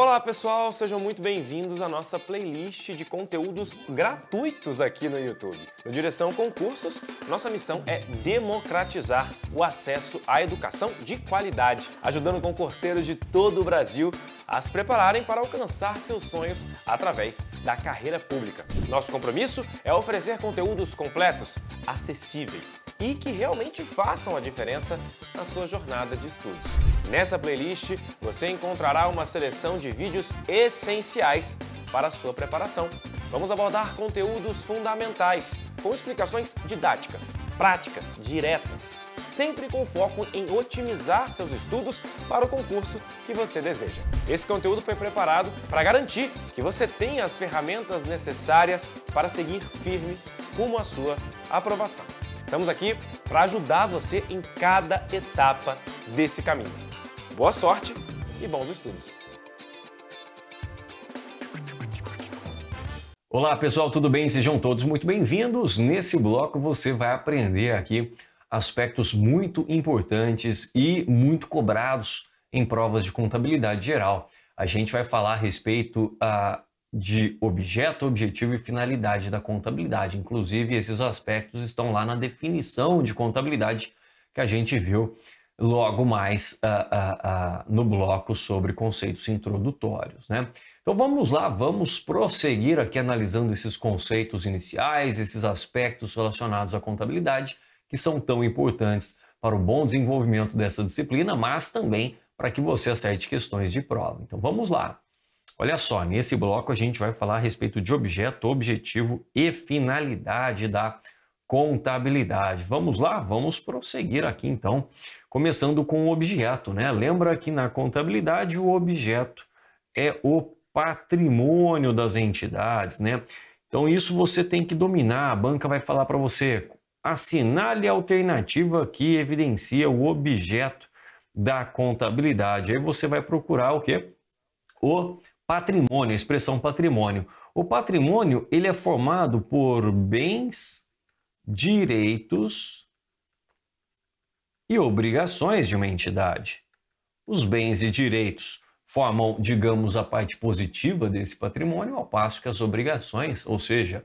Olá pessoal, sejam muito bem-vindos à nossa playlist de conteúdos gratuitos aqui no YouTube. No Direção Concursos, nossa missão é democratizar o acesso à educação de qualidade, ajudando concurseiros de todo o Brasil a se prepararem para alcançar seus sonhos através da carreira pública. Nosso compromisso é oferecer conteúdos completos, acessíveis e que realmente façam a diferença na sua jornada de estudos. Nessa playlist, você encontrará uma seleção de vídeos essenciais para a sua preparação. Vamos abordar conteúdos fundamentais, com explicações didáticas, práticas, diretas, sempre com foco em otimizar seus estudos para o concurso que você deseja. Esse conteúdo foi preparado para garantir que você tenha as ferramentas necessárias para seguir firme rumo à sua aprovação. Estamos aqui para ajudar você em cada etapa desse caminho. Boa sorte e bons estudos! Olá pessoal, tudo bem? Sejam todos muito bem-vindos. Nesse bloco você vai aprender aqui aspectos muito importantes e muito cobrados em provas de contabilidade geral. A gente vai falar a respeito uh, de objeto, objetivo e finalidade da contabilidade. Inclusive, esses aspectos estão lá na definição de contabilidade que a gente viu logo mais uh, uh, no bloco sobre conceitos introdutórios. Né? Então vamos lá, vamos prosseguir aqui analisando esses conceitos iniciais, esses aspectos relacionados à contabilidade, que são tão importantes para o bom desenvolvimento dessa disciplina, mas também para que você acerte questões de prova. Então vamos lá. Olha só, nesse bloco a gente vai falar a respeito de objeto, objetivo e finalidade da contabilidade. Vamos lá, vamos prosseguir aqui então, começando com o objeto, né? Lembra que na contabilidade o objeto é o patrimônio das entidades, né? Então isso você tem que dominar. A banca vai falar para você: assinale a alternativa que evidencia o objeto da contabilidade. Aí você vai procurar o quê? O patrimônio, a expressão patrimônio. O patrimônio ele é formado por bens, direitos e obrigações de uma entidade. Os bens e direitos formam, digamos, a parte positiva desse patrimônio, ao passo que as obrigações, ou seja,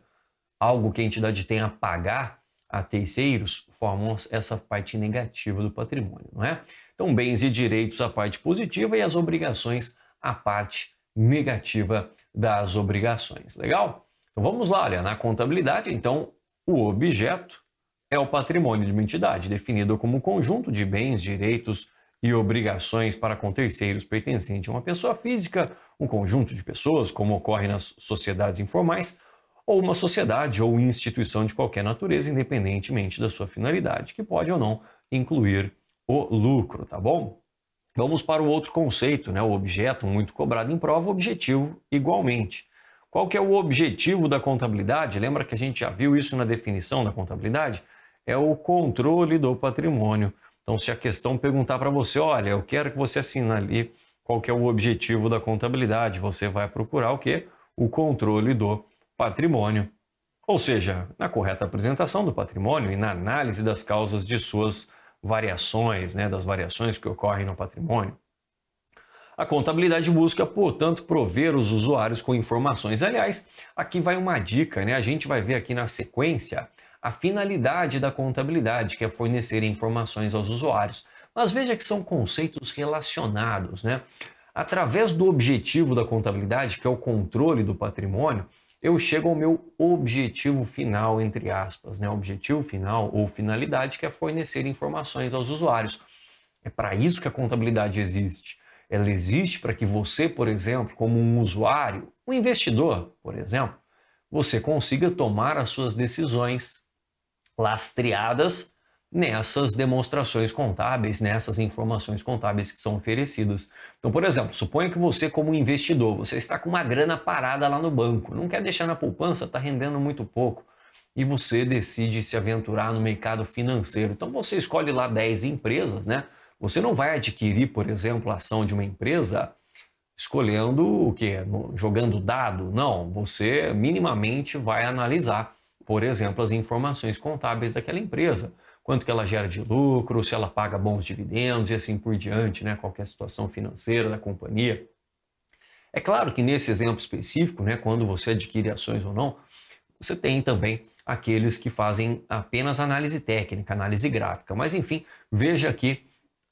algo que a entidade tem a pagar a terceiros, formam essa parte negativa do patrimônio, não é? Então, bens e direitos a parte positiva e as obrigações a parte negativa das obrigações. Legal? Então vamos lá, olha, na contabilidade, então, o objeto é o patrimônio de uma entidade, definido como conjunto de bens, direitos, e obrigações para com terceiros pertencente a uma pessoa física, um conjunto de pessoas, como ocorre nas sociedades informais, ou uma sociedade ou instituição de qualquer natureza, independentemente da sua finalidade, que pode ou não incluir o lucro, tá bom? Vamos para o outro conceito, né? o objeto muito cobrado em prova, o objetivo igualmente. Qual que é o objetivo da contabilidade? Lembra que a gente já viu isso na definição da contabilidade? É o controle do patrimônio então, se a questão perguntar para você, olha, eu quero que você assine ali qual que é o objetivo da contabilidade, você vai procurar o quê? O controle do patrimônio. Ou seja, na correta apresentação do patrimônio e na análise das causas de suas variações, né, das variações que ocorrem no patrimônio. A contabilidade busca, portanto, prover os usuários com informações. Aliás, aqui vai uma dica, né? A gente vai ver aqui na sequência a finalidade da contabilidade, que é fornecer informações aos usuários. Mas veja que são conceitos relacionados, né? Através do objetivo da contabilidade, que é o controle do patrimônio, eu chego ao meu objetivo final, entre aspas, né? Objetivo final ou finalidade, que é fornecer informações aos usuários. É para isso que a contabilidade existe. Ela existe para que você, por exemplo, como um usuário, um investidor, por exemplo, você consiga tomar as suas decisões lastreadas nessas demonstrações contábeis, nessas informações contábeis que são oferecidas. Então, por exemplo, suponha que você, como investidor, você está com uma grana parada lá no banco, não quer deixar na poupança, está rendendo muito pouco, e você decide se aventurar no mercado financeiro. Então, você escolhe lá 10 empresas, né? Você não vai adquirir, por exemplo, a ação de uma empresa escolhendo o que? Jogando dado? Não, você minimamente vai analisar por exemplo, as informações contábeis daquela empresa. Quanto que ela gera de lucro, se ela paga bons dividendos e assim por diante, né? qualquer situação financeira da companhia. É claro que nesse exemplo específico, né, quando você adquire ações ou não, você tem também aqueles que fazem apenas análise técnica, análise gráfica. Mas enfim, veja que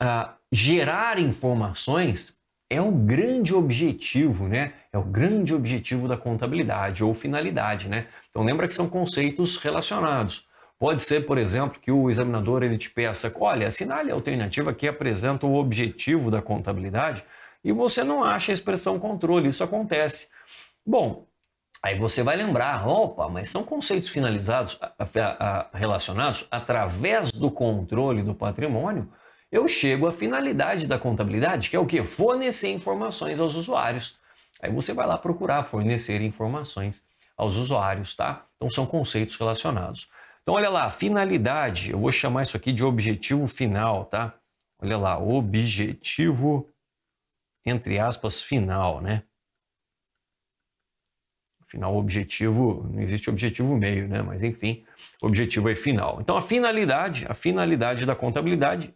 uh, gerar informações é o grande objetivo, né? É o grande objetivo da contabilidade ou finalidade, né? Então lembra que são conceitos relacionados. Pode ser, por exemplo, que o examinador ele te peça, olha, assinale a alternativa que apresenta o objetivo da contabilidade e você não acha a expressão controle. Isso acontece. Bom, aí você vai lembrar, opa, mas são conceitos finalizados, relacionados através do controle do patrimônio. Eu chego à finalidade da contabilidade, que é o que? Fornecer informações aos usuários. Aí você vai lá procurar fornecer informações aos usuários, tá? Então são conceitos relacionados. Então olha lá, finalidade, eu vou chamar isso aqui de objetivo final, tá? Olha lá, objetivo entre aspas, final, né? Final, objetivo, não existe objetivo meio, né? Mas enfim, objetivo é final. Então a finalidade, a finalidade da contabilidade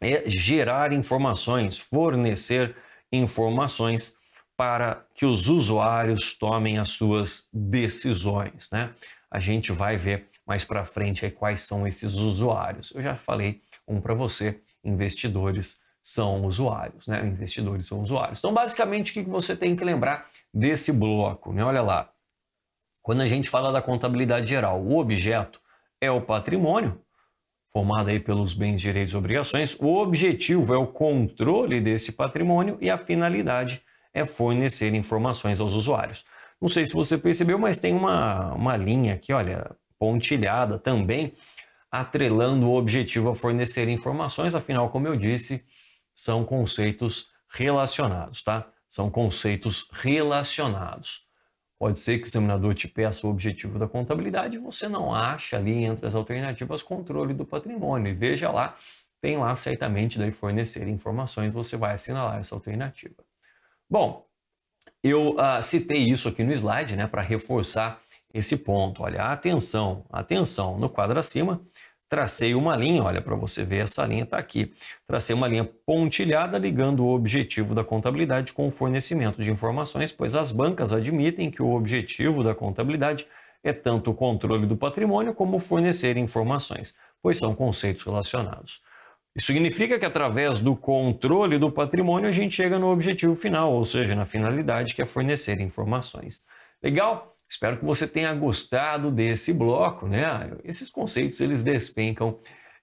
é gerar informações, fornecer informações para que os usuários tomem as suas decisões, né? A gente vai ver mais para frente quais são esses usuários. Eu já falei um para você, investidores são usuários, né? Investidores são usuários. Então, basicamente, o que você tem que lembrar desse bloco? Né? Olha lá, quando a gente fala da contabilidade geral, o objeto é o patrimônio, formado aí pelos bens, direitos e obrigações. O objetivo é o controle desse patrimônio e a finalidade é fornecer informações aos usuários. Não sei se você percebeu, mas tem uma, uma linha aqui, olha, pontilhada também, atrelando o objetivo a fornecer informações, afinal, como eu disse, são conceitos relacionados, tá? São conceitos relacionados. Pode ser que o examinador te peça o objetivo da contabilidade e você não acha ali entre as alternativas controle do patrimônio. E veja lá, tem lá certamente daí fornecer informações, você vai assinalar essa alternativa. Bom, eu uh, citei isso aqui no slide, né, para reforçar esse ponto. Olha, atenção, atenção, no quadro acima, tracei uma linha, olha para você ver, essa linha está aqui. Tracei uma linha pontilhada ligando o objetivo da contabilidade com o fornecimento de informações, pois as bancas admitem que o objetivo da contabilidade é tanto o controle do patrimônio como fornecer informações, pois são conceitos relacionados. Isso significa que através do controle do patrimônio a gente chega no objetivo final, ou seja, na finalidade que é fornecer informações. Legal? Espero que você tenha gostado desse bloco, né? Esses conceitos eles despencam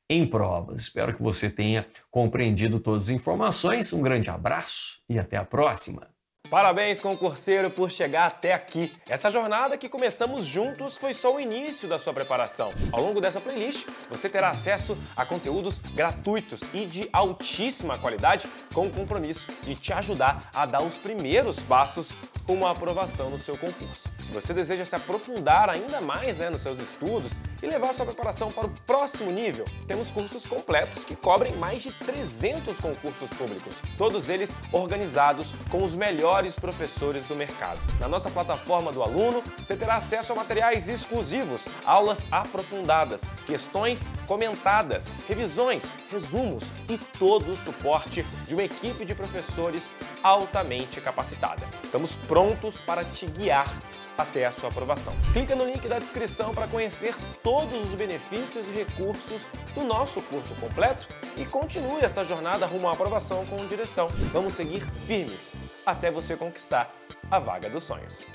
em provas. Espero que você tenha compreendido todas as informações. Um grande abraço e até a próxima. Parabéns, concurseiro, por chegar até aqui. Essa jornada que começamos juntos foi só o início da sua preparação. Ao longo dessa playlist, você terá acesso a conteúdos gratuitos e de altíssima qualidade, com o compromisso de te ajudar a dar os primeiros passos rumo à aprovação no seu concurso. Se você deseja se aprofundar ainda mais né, nos seus estudos e levar sua preparação para o próximo nível, temos cursos completos que cobrem mais de 300 concursos públicos, todos eles organizados com os melhores professores do mercado. Na nossa plataforma do aluno, você terá acesso a materiais exclusivos, aulas aprofundadas, questões comentadas, revisões, resumos e todo o suporte de uma equipe de professores altamente capacitada. Estamos prontos para te guiar até a sua aprovação. Clica no link da descrição para conhecer todos os benefícios e recursos do nosso curso completo e continue essa jornada rumo à aprovação com direção. Vamos seguir firmes até você conquistar a vaga dos sonhos.